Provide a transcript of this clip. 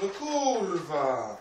No kurwa!